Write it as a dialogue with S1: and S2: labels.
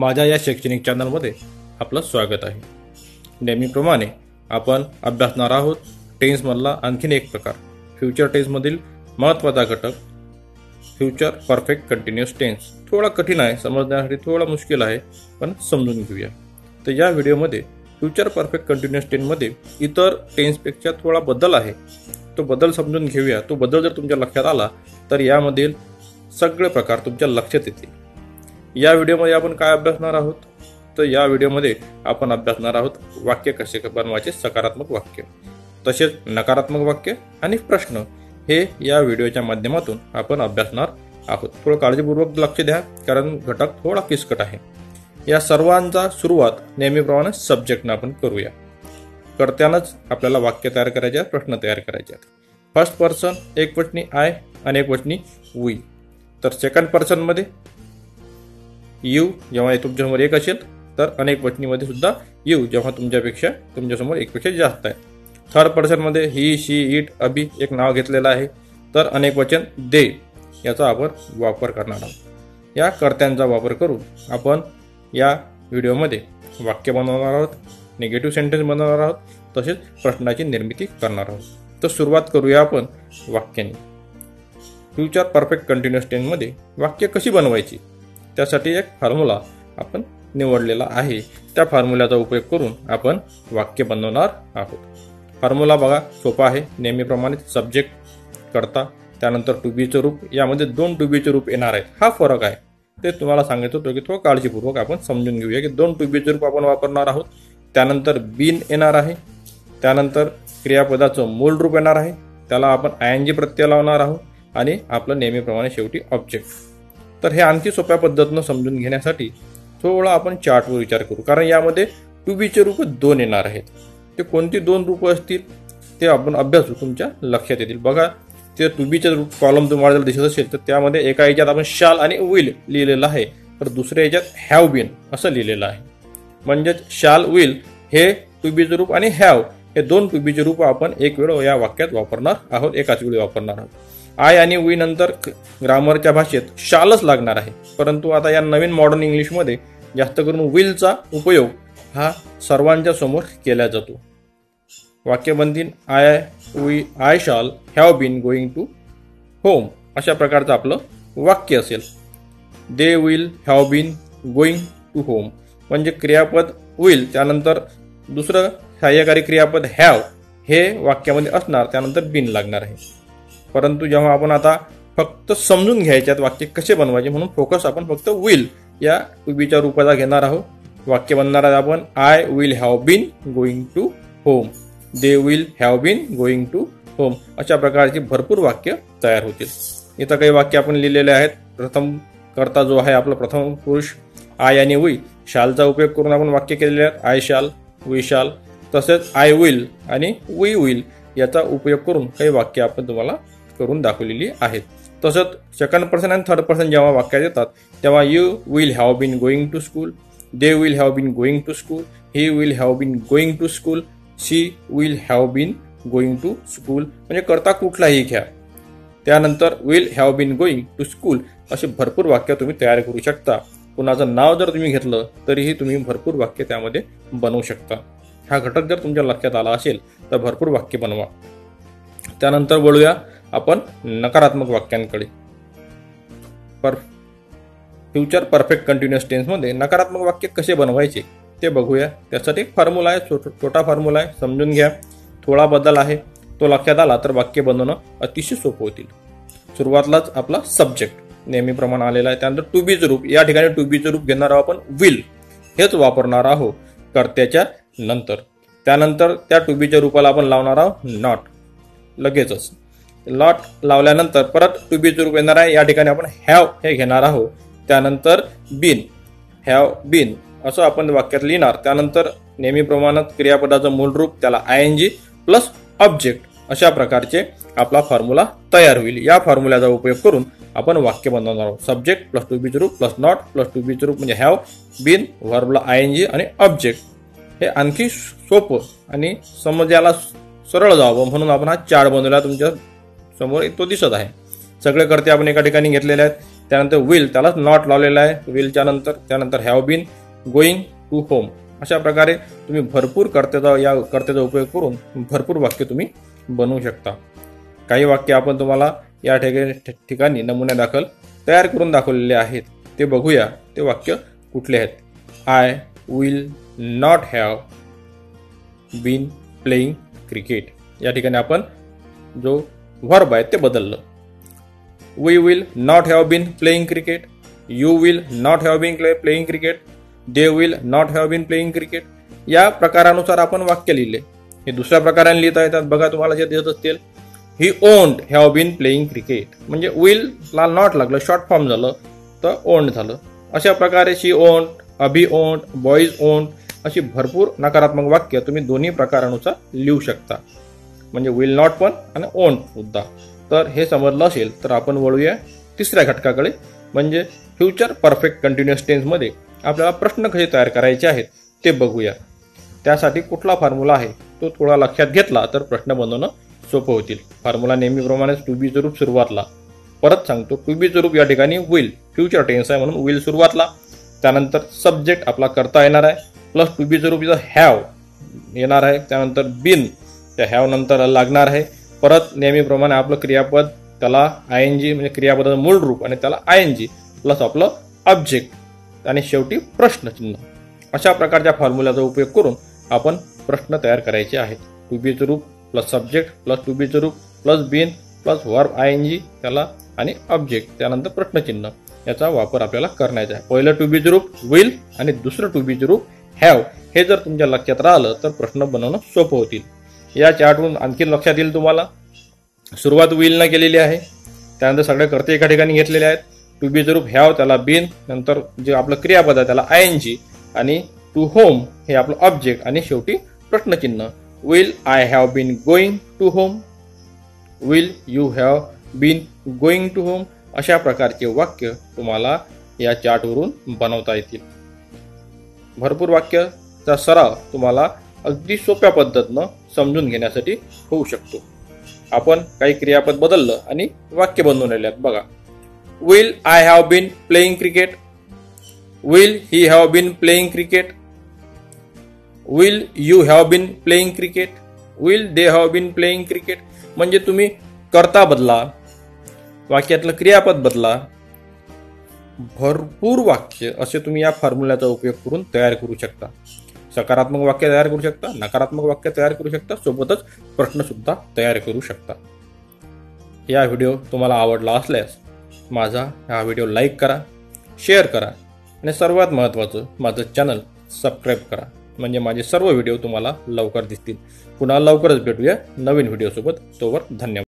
S1: माझ्या या शैक्षणिक चॅनलमध्ये आपलं स्वागत आहे. नेहमीप्रमाणे आपण अभ्यासणार आहोत टेन्समधला आणखीन एक प्रकार फ्युचर टेन्समधील महत्त्वाचा घटक फ्युचर परफेक्ट कंटिन्युअस टेन्स. थोडा कठीण आहे समजण्यासाठी थोडा मुश्किल आहे पण समजून घेऊया. तर या व्हिडिओमध्ये फ्युचर परफेक्ट कंटिन्युअस टेन्समध्ये इतर टेन्सपेक्षा थोडा बदल आहे. तो बदल समजून घेऊया. तो बदल जर तुमच्या लक्षात आला तर यामधील सगळे प्रकार तुमच्या लक्षात येतील. या व्हिडिओमध्ये आपण काय अभ्यासणार आहोत? तर या व्हिडिओमध्ये आपण अभ्यासणार आहोत वाक्य कसे बनवायचे? सकारात्मक वाक्य. तसेच नकारात्मक वाक्य आणि प्रश्न हे या व्हिडिओच्या माध्यमातून आपण अभ्यासणार आहोत. थोडं काळजीपूर्वक लक्ष द्या कारण घटक थोडा किचकट आहे. या सर्वांचा सुरुवात नेहमीप्रमाणे सब्जेक्टनं आपण करूया. कर्त्यानंच आपल्याला वाक्य तयार करायचे आहेत प्रश्न तयार करायचे आहेत. फर्स्ट पर्सन एक वचनी आय आणि एक वचनी वी. तर सेकंड पर्सनमध्ये यू जेव्हा तुमच्यासमोर एक असेल तर अनेक वचनीमध्ये सुद्धा यू जेव्हा तुमच्यापेक्षा तुमच्यासमोर एकपेक्षा जास्त आहे. थर्ड पर्सनमध्ये ही शी इट अबी एक नाव घेतलेलं आहे. तर अनेक वचन दे याचा आपण वापर करणार आहोत. या कर्त्यांचा वापर करून आपण या व्हिडिओमध्ये वाक्य बनवणार आहोत निगेटिव्ह सेंटेन्स बनवणार आहोत तसेच प्रश्नाची निर्मिती करणार आहोत. तर सुरुवात करूया आपण वाक्याने. फ्युचर परफेक्ट कंटिन्युअस टेनमध्ये वाक्य कशी बनवायची? त्यासाठी एक फॉर्म्युला आपण निवडलेला आहे. त्या फॉर्म्युल्याचा उपयोग करून आपण वाक्य बनवणार आहोत. फॉर्म्युला बघा सोपा आहे. नेहमीप्रमाणे सब्जेक्ट करता त्यानंतर टू बीचं रूप यामध्ये दोन टू बीचे रूप येणार आहेत. हा फरक आहे. ते तुम्हाला सांगायचं होतं की थोडं काळजीपूर्वक आपण समजून घेऊया की दोन टू बीचे रूप आपण वापरणार आहोत. त्यानंतर बिन येणार आहे. त्यानंतर क्रियापदाचं मूल रूप येणार आहे. त्याला आपण आय एन जी प्रत्यय लावणार आहोत. आणि आपलं नेहमीप्रमाणे शेवटी ऑब्जेक्ट तर हे आणखी सोप्या पद्धतीनं समजून घेण्यासाठी थोडा आपण चार्टवर विचार करू. कारण यामध्ये टू बीचे रूप दोन येणार आहेत. ते कोणती दोन रूपं असतील ते आपण अभ्यासू तुमच्या लक्षात येतील. बघा ते टू बीचे रूप कॉलम तुम्हाला जर दिसत असेल तर त्यामध्ये एका याच्यात आपण शाल आणि विल लिहिलेलं आहे. तर दुसऱ्या याच्यात हॅव बीन असं लिहिलेलं आहे. म्हणजेच शाल विल हे टू बीचे रूप आणि हॅव हे दोन टू बीचे रूप आपण एक वेळ या वाक्यात वापरणार आहोत एकाच वेळी वापरणार आहोत. आय आणि वी नंतर ग्रामरच्या भाषेत शालच लागणार आहे. परंतु आता या नवीन मॉडर्न इंग्लिशमध्ये जास्त करून विलचा उपयोग हा सर्वांच्या समोर केला जातो. वाक्यबंधीन I we I shall have been going to home अशा प्रकारचं आपलं वाक्य असेल. They will have been going to home म्हणजे क्रियापद विल त्यानंतर दुसरं सहाय्यकारी क्रियापद हॅव हे वाक्यामध्ये असणार त्यानंतर बिन लागणार आहे. परंतु जेव्हा आपण आता फक्त समजून घ्यायच्यात वाक्य कसे बनवायचे म्हणून फोकस आपण फक्त विल या टू रूपाचा घेणार आहोत. वाक्य बनणार आहे आपण I will have been going to home they will have been going to home अशा प्रकारची भरपूर वाक्य तयार होतील. इथं काही वाक्य आपण लिहिलेले आहेत. प्रथम करता जो आहे आपला प्रथम पुरुष आय आणि वी शालचा उपयोग करून आपण वाक्य केलेले आहेत. आय शाल वी शाल तसेच आय विल आणि वी विल याचा उपयोग करून काही वाक्य आपण तुम्हाला करून दाखवलेली आहेत. तसंच सेकंड पर्सन आणि थर्ड पर्सन जेव्हा वाक्यात येतात तेव्हा you will have been going to school they will have been going to school he will have been going to school she will have been going to school म्हणजे करता कुठलाही घ्या त्यानंतर will have been going to school असे भरपूर वाक्य तुम्ही तयार करू शकता. कुणाचं नाव जर तुम्ही घेतलं तरीही तुम्ही भरपूर वाक्य त्यामध्ये बनवू शकता. हा घटक जर तुमच्या लक्षात आला असेल तर भरपूर वाक्य बनवा. त्यानंतर बोलूया आपण नकारात्मक वाक्यांकडे. पर फ्युचर परफेक्ट कंटिन्युअस टेन्समध्ये नकारात्मक वाक्य कसे बनवायचे ते बघूया. त्यासाठी एक फॉर्म्युला आहे छोटा फॉर्म्युला आहे समजून घ्या. थोडा बदल आहे. तो लक्षात आला तर वाक्य बनवणं अतिशय सोपं होतील. सुरुवातलाच आपला सब्जेक्ट नेहमीप्रमाणे आलेला आहे. त्यानंतर टू बीचं रूप. या ठिकाणी टू बीचं रूप घेणार आहोत आपण विल हेच वापरणार आहोत. कर्त्याच्या नंतर. त्यानंतर त्या टू बीच्या रूपाला आपण लावणार आहोत नॉट लगेचच. लॉट लावल्यानंतर परत टू बी रूप येणार आहे. या ठिकाणी आपण हॅव हे घेणार आहोत. त्यानंतर बिन हॅव बिन असं आपण वाक्यात लिहिणार. त्यानंतर नेहमीप्रमाणात क्रियापदाचं मूळ रूप त्याला I N G plus object अशा प्रकारचे आपला फॉर्म्युला तयार होईल. या फॉर्म्युल्याचा उपयोग करून आपण वाक्य बनवणार आहोत. सब्जेक्ट प्लस टू बी रूप plus not plus to be रूप म्हणजे हॅव बिन व्हर्बला आय एन जी आणि ऑब्जेक्ट हे आणखी सोपं आणि समजायला सरळ जावं म्हणून आपण हा चार्ट बनवला. तुमच्या समोर तो दिसत आहे. सगळे करते आपण एका ठिकाणी घेतलेले आहेत. त्यानंतर विल त्यालाच नॉट लावलेला आहे. विलच्या नंतर त्यानंतर have been going to home अशा प्रकारे तुम्ही भरपूर कर्त्याचा या कर्त्याचा उपयोग करून भरपूर वाक्य तुम्ही बनवू शकता. काही वाक्य आपण तुम्हाला या ठिकाणी ठिकाणी नमुन्या दाखल तयार करून दाखवलेले आहेत. ते बघूया ते वाक्य कुठले आहेत. I will not have been playing cricket या ठिकाणी आपण जो व्हर्ब आहे ते बदललं. We will not have been playing cricket you will not have been playing cricket they will not have been playing cricket या प्रकारानुसार आपण वाक्य लिहिले. हे दुसऱ्या प्रकाराने लिहिता येतात. बघा तुम्हाला जे देत असतील. He won't have been playing cricket म्हणजे विल ला नॉट लागलं शॉर्ट फॉर्म झालं तर ओंट झालं. अशा प्रकारे शी ओंट अभि ओंट बॉईज ओंट अशी भरपूर नकारात्मक वाक्य तुम्ही दोन्ही प्रकारानुसार लिहू शकता. म्हणजे विल नॉट पण आणि ओन सुद्धा तर हे समजलं असेल तर आपण वळूया तिसऱ्या घटकाकडे. म्हणजे फ्युचर परफेक्ट कंटिन्युअस टेन्समध्ये आपल्याला प्रश्न कसे तयार करायचे आहेत ते बघूया. त्यासाठी कुठला फॉर्म्युला आहे तो थोडा लक्षात घेतला तर प्रश्न बनवणं सोपं होतील. फॉर्म्युला नेहमीप्रमाणेच टू बीचं रूप सुरुवातला. परत सांगतो टू बीचं रूप या ठिकाणी विल फ्युचर टेन्स आहे म्हणून विल सुरुवातला. त्यानंतर सब्जेक्ट आपला करता येणार आहे. प्लस टू बीचं रूप इथं हॅव येणार आहे. त्यानंतर बिन त्या हॅव नंतर लागणार आहे. परत नेहमीप्रमाणे आपलं क्रियापद त्याला आय एन जी म्हणजे क्रियापदाचं मूळ रूप आणि त्याला आय एन जी प्लस आपलं ऑब्जेक्ट आणि शेवटी प्रश्नचिन्ह. अशा प्रकारच्या फॉर्म्युलाचा उपयोग करून आपण प्रश्न तयार करायचे आहेत. टू बीचं रूप प्लस सब्जेक्ट प्लस टू बीचं रूप plus been plus verb I N G त्याला आणि ऑब्जेक्ट त्यानंतर प्रश्नचिन्ह याचा वापर आपल्याला करण्याचा आहे. पहिलं टू बीचं रूप विल आणि दुसरं टू बीचं रूप हॅव हे जर तुमच्या लक्षात राहिलं तर प्रश्न बनवणं सोपं होतील. या चार्टवरून आणखी लक्षात येईल तुम्हाला. सुरुवात विलनं केलेली आहे. त्यानंतर सगळे कर्ते एका ठिकाणी घेतलेले आहेत. टू बी रूप हॅव त्याला बिन नंतर जे आपलं क्रियापद आहे त्याला आय एन जी आणि टू होम हे आपलं ऑब्जेक्ट आणि शेवटी प्रश्नचिन्ह. Will I have been going to home will you have been going to home अशा प्रकारचे वाक्य तुम्हाला या चार्टवरून बनवता येतील. भरपूर वाक्याचा सराव तुम्हाला अगदी सोप्या पद्धतीनं समजून घेण्यासाठी होऊ शकतो. आपण काही क्रियापद बदललं आणि वाक्य बनवून आहेत बघा. Will I have been playing cricket will he have been playing cricket will you have been playing cricket will they have been playing cricket म्हणजे तुम्ही करता बदला वाक्यातलं क्रियापद बदला भरपूर वाक्य असे तुम्ही या फॉर्म्युल्याचा उपयोग करून तयार करू शकता. सकारात्मक वाक्य तयार करू शकता नकारात्मक वाक्य तयार करू शकता सोबतच प्रश्नसुद्धा तयार करू शकता. या व्हिडिओ तुम्हाला आवडला असल्यास माझा हा व्हिडिओ लाईक करा शेअर करा आणि सर्वात महत्त्वाचं माझं चॅनल सबस्क्राईब करा. म्हणजे माझे सर्व व्हिडिओ तुम्हाला लवकर दिसतील. पुन्हा लवकरच भेटूया नवीन व्हिडिओसोबत तोवर धन्यवाद.